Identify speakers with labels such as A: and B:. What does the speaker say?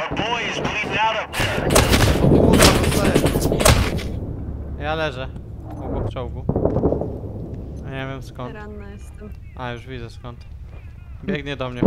A: O kurwa. Ja leżę. Obok czołgu. Nie wiem skąd.
B: Ranna jestem.
A: A, już widzę skąd. Biegnie do mnie.